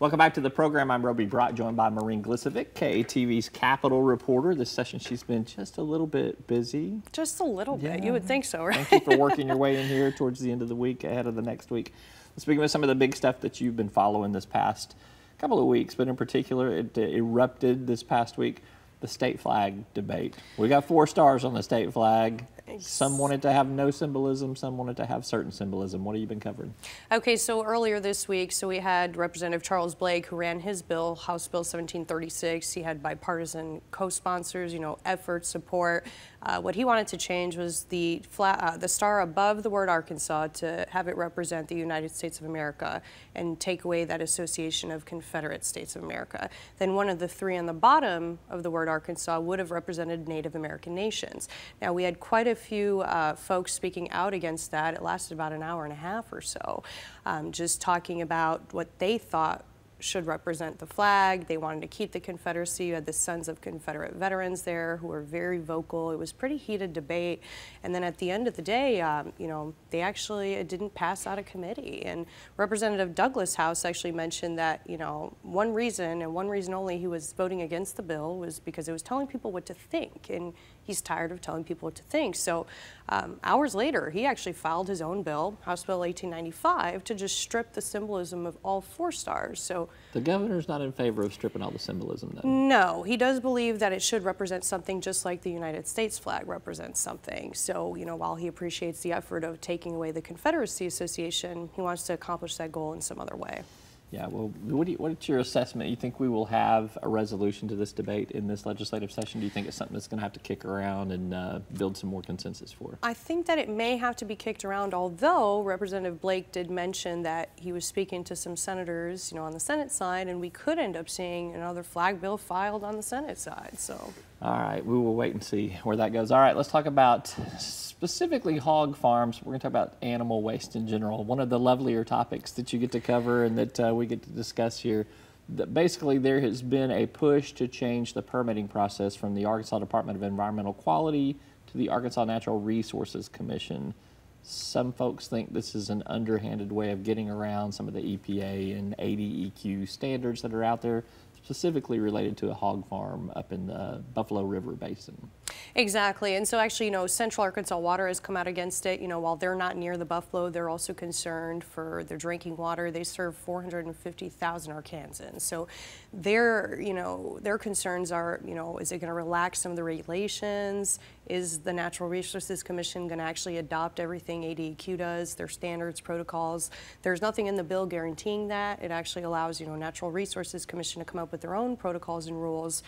Welcome back to the program. I'm Roby Brock, joined by Marine Glisovic, KATV's Capitol reporter. This session, she's been just a little bit busy. Just a little Yeah. bit. You would think so, right? Thank you for working your way in here towards the end of the week, ahead of the next week. Let's begin with some of the big stuff that you've been following this past couple of weeks, but in particular, it uh, erupted this past week the state flag debate. We got four stars on the state flag. Some wanted to have no symbolism, some wanted to have certain symbolism. What have you been covering? Okay, so earlier this week, so we had Representative Charles Blake who ran his bill, House Bill 1736. He had bipartisan co-sponsors, you know, effort, support. Uh, what he wanted to change was the flat, uh, the star above the word Arkansas to have it represent the United States of America and take away that association of Confederate States of America. Then one of the three on the bottom of the word Arkansas would have represented Native American nations. Now we had quite a few uh, folks speaking out against that. It lasted about an hour and a half or so, um, just talking about what they thought should represent the flag. They wanted to keep the Confederacy. You had the Sons of Confederate Veterans there who were very vocal. It was pretty heated debate. And then at the end of the day, um, you know, they actually it didn't pass out of committee. And Representative Douglas House actually mentioned that, you know, one reason and one reason only he was voting against the bill was because it was telling people what to think. And he's tired of telling people what to think. So um, hours later, he actually filed his own bill, House Bill 1895, to just strip the symbolism of all four stars. So The governor's not in favor of stripping all the symbolism, though. no, he does believe that it should represent something just like the United States flag represents something. So, you know, while he appreciates the effort of taking away the Confederacy Association, he wants to accomplish that goal in some other way. Yeah, well, what you, what's your assessment? You think we will have a resolution to this debate in this legislative session? Do you think it's something that's going to have to kick around and uh, build some more consensus for? I think that it may have to be kicked around, although Representative Blake did mention that he was speaking to some senators, you know, on the Senate side, and we could end up seeing another flag bill filed on the Senate side. So, All right, we will wait and see where that goes. All right, let's talk about specifically hog farms. We're going to talk about animal waste in general. One of the lovelier topics that you get to cover and that uh, we get to discuss here. That basically, there has been a push to change the permitting process from the Arkansas Department of Environmental Quality to the Arkansas Natural Resources Commission. Some folks think this is an underhanded way of getting around some of the EPA and ADEQ standards that are out there, specifically related to a hog farm up in the Buffalo River Basin. Exactly. And so actually, you know, Central Arkansas Water has come out against it. You know, while they're not near the Buffalo, they're also concerned for their drinking water. They serve 450,000 Arkansans. So their, you know, their concerns are, you know, is it going to relax some of the regulations? Is the Natural Resources Commission going to actually adopt everything ADEQ does, their standards, protocols? There's nothing in the bill guaranteeing that. It actually allows, you know, Natural Resources Commission to come up with their own protocols and rules.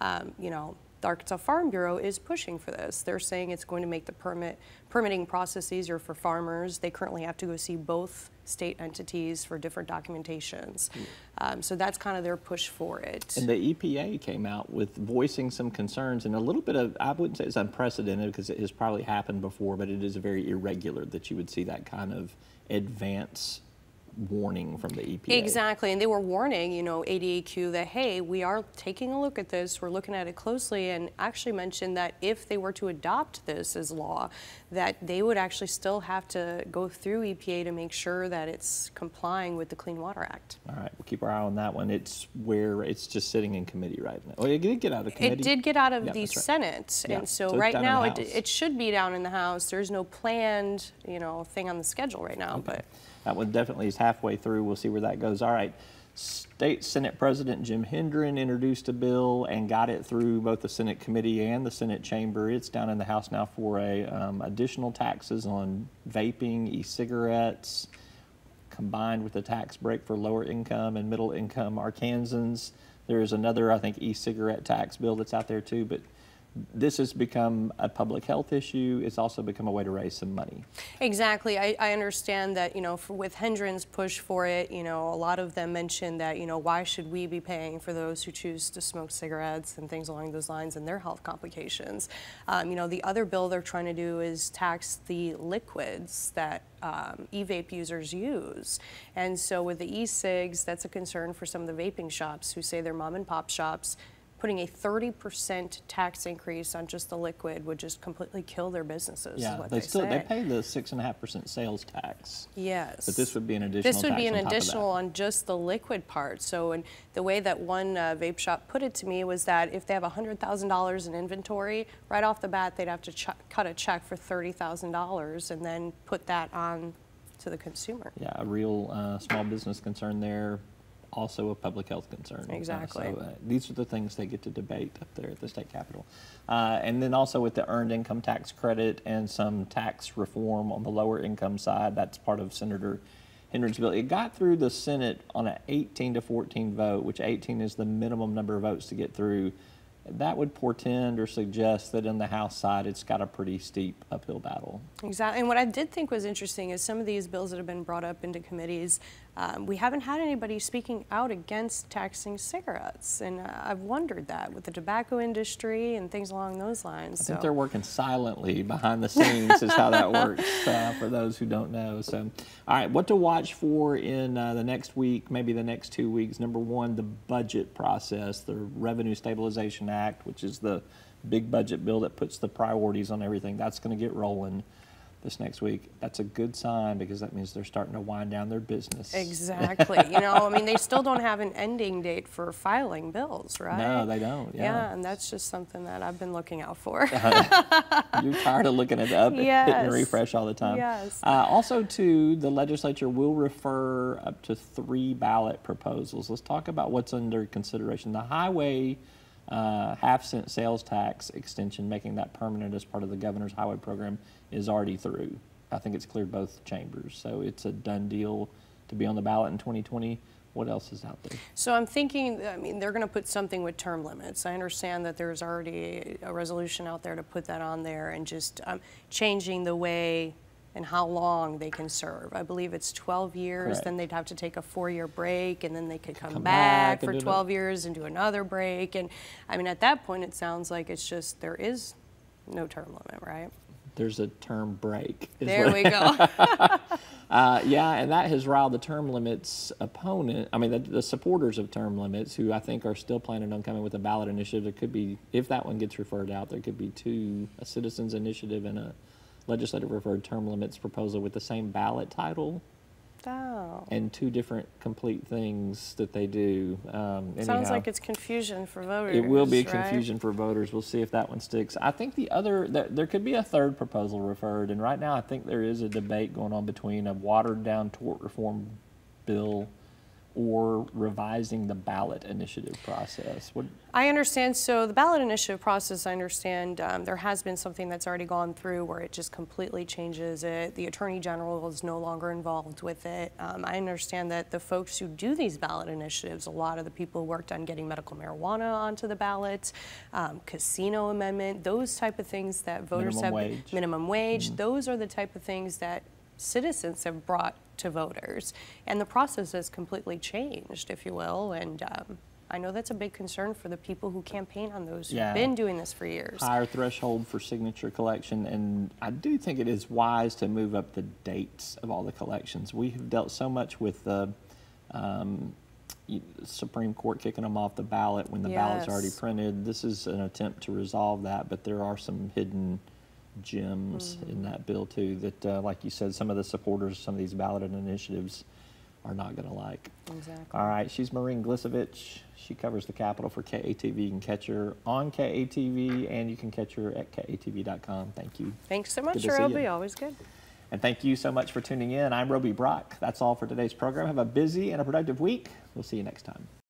Um, you know, the Arkansas Farm Bureau is pushing for this. They're saying it's going to make the permit permitting process easier for farmers. They currently have to go see both state entities for different documentations. Um, so that's kind of their push for it. And the EPA came out with voicing some concerns and a little bit of, I wouldn't say it's unprecedented because it has probably happened before, but it is very irregular that you would see that kind of advance warning from the EPA. Exactly, and they were warning, you know, ADEQ that, hey, we are taking a look at this, we're looking at it closely, and actually mentioned that if they were to adopt this as law, that they would actually still have to go through EPA to make sure that it's complying with the Clean Water Act. All right, we'll keep our eye on that one. It's where it's just sitting in committee right now. Oh, it did get out of committee. It did get out of Yeah, the right. Senate, Yeah, and so, so right now it, it should be down in the House. There's no planned, you know, thing on the schedule right now, but. That one definitely is halfway through. We'll see where that goes. All right. State Senate President Jim Hendren introduced a bill and got it through both the Senate committee and the Senate chamber. It's down in the House now for a um, additional taxes on vaping, e-cigarettes, combined with a tax break for lower income and middle income Arkansans. There is another, I think, e-cigarette tax bill that's out there too, but this has become a public health issue. It's also become a way to raise some money. Exactly. I, I understand that, you know, for, with Hendren's push for it, you know, a lot of them mentioned that, you know, why should we be paying for those who choose to smoke cigarettes and things along those lines and their health complications. Um, you know, the other bill they're trying to do is tax the liquids that um, e-vape users use. And so with the e-cigs, that's a concern for some of the vaping shops who say they're mom and pop shops putting a 30% tax increase on just the liquid would just completely kill their businesses. is Yeah, what they they still, they pay the six and a half percent sales tax. Yes. But this would be an additional This would be an on top of that. additional on just the liquid part. So, and the way that one uh, vape shop put it to me was that if they have $100,000 in inventory, right off the bat, they'd have to ch- cut a check for $30,000 and then put that on to the consumer. Yeah, a real uh, small business concern there, also a public health concern. Uh, Exactly. so uh, these are the things they get to debate up there at the state capitol. Uh, and then also with the earned income tax credit and some tax reform on the lower income side, that's part of Senator Hendren's bill. It got through the Senate on an 18 to 14 vote, which 18 is the minimum number of votes to get through. That would portend or suggest that in the House side, it's got a pretty steep uphill battle. Exactly. And what I did think was interesting is some of these bills that have been brought up into committees, um, we haven't had anybody speaking out against taxing cigarettes. And uh, I've wondered that with the tobacco industry and things along those lines. I think they're working silently behind the scenes, is how that works uh, for those who don't know. So, all right, what to watch for in uh, the next week, maybe the next two weeks? Number one, the budget process, the Revenue Stabilization Act, which is the big budget bill that puts the priorities on everything. That's going to get rolling this next week. That's a good sign because that means they're starting to wind down their business. Exactly. you know, I mean, they still don't have an ending date for filing bills, right? No, they don't. Yeah. and that's just something that I've been looking out for. You're tired of looking at the up hit and Yes. refresh all the time. Yes. Uh, also, too, the legislature will refer up to three ballot proposals. Let's talk about what's under consideration. The highway uh, half cent sales tax extension, making that permanent as part of the governor's highway program, is already through. I think it's cleared both chambers, so it's a done deal to be on the ballot in 2020. What else is out there? So I'm thinking, I mean, they're going to put something with term limits. I understand that there's already a resolution out there to put that on there and just um, changing the way and how long they can serve. I believe it's 12 years, Correct. then they'd have to take a four-year break, and then they could come, Come back, back for do the- 12 years and do another break. And I mean, at that point, it sounds like it's just there is no term limit, right? There's a term break. There we go. Uh, yeah, and that has riled the term limits opponent. I mean, the, the supporters of term limits, who I think are still planning on coming with a ballot initiative. There could be, if that one gets referred out, there could be two: a citizens initiative and a legislative referred term limits proposal with the same ballot title oh. and two different complete things that they do. Um, Sounds anyhow. like it's confusion for voters. It will be right? confusion for voters. We'll see if that one sticks. I think the other, there, there could be a third proposal referred, and right now I think there is a debate going on between a watered down tort reform bill or revising the ballot initiative process. What, I understand. So the ballot initiative process, I understand um, there has been something that's already gone through where it just completely changes it. The attorney general is no longer involved with it. Um, I understand that the folks who do these ballot initiatives, a lot of the people who worked on getting medical marijuana onto the ballot, um, casino amendment, those type of things that voters Minimum have wage. minimum wage. Those are the type of things that citizens have brought to voters, and the process has completely changed, if you will. And um, I know that's a big concern for the people who campaign on those who've Yeah. been doing this for years. higher threshold for signature collection, and I do think it is wise to move up the dates of all the collections. We have dealt so much with the um, Supreme Court kicking them off the ballot when the ballot's already printed. This is an attempt to resolve that, but there are some hidden gems Mm-hmm. in that bill too that, uh, like you said, some of the supporters some of these ballot initiatives are not going to like. Exactly. All right, she's Marine Glisovic. She covers the Capitol for KATV. You can catch her on KATV and you can catch her at KATV.com. Thank you. Thanks so much, Good to see Roby. Always good. And thank you so much for tuning in. I'm Roby Brock. That's all for today's program. Have a busy and a productive week. We'll see you next time.